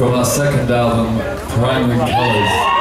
from our second album, Primary Colors.